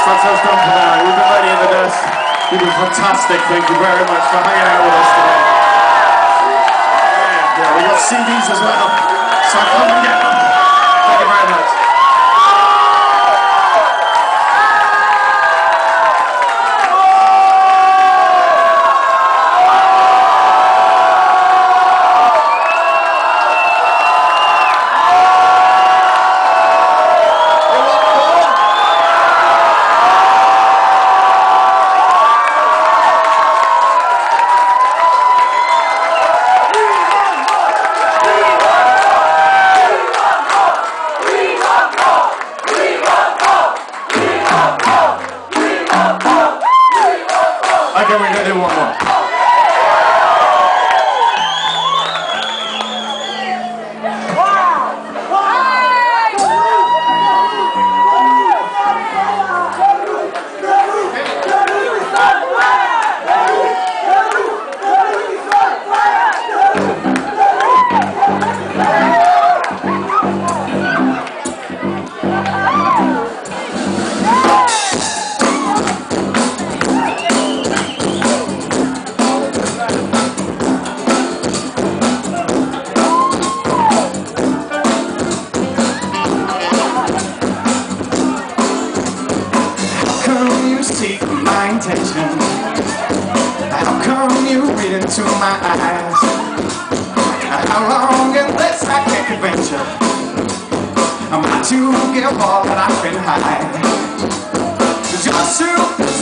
That's us done for now. We've been Rainy and The Dust. You've been fantastic. Thank you very much for hanging out with us today. Yeah, yeah, we got CDs as well. So Okay, my intention? How come you read into my eyes? How long this I can't adventure? I'm about to give all that I can hide. Your superstition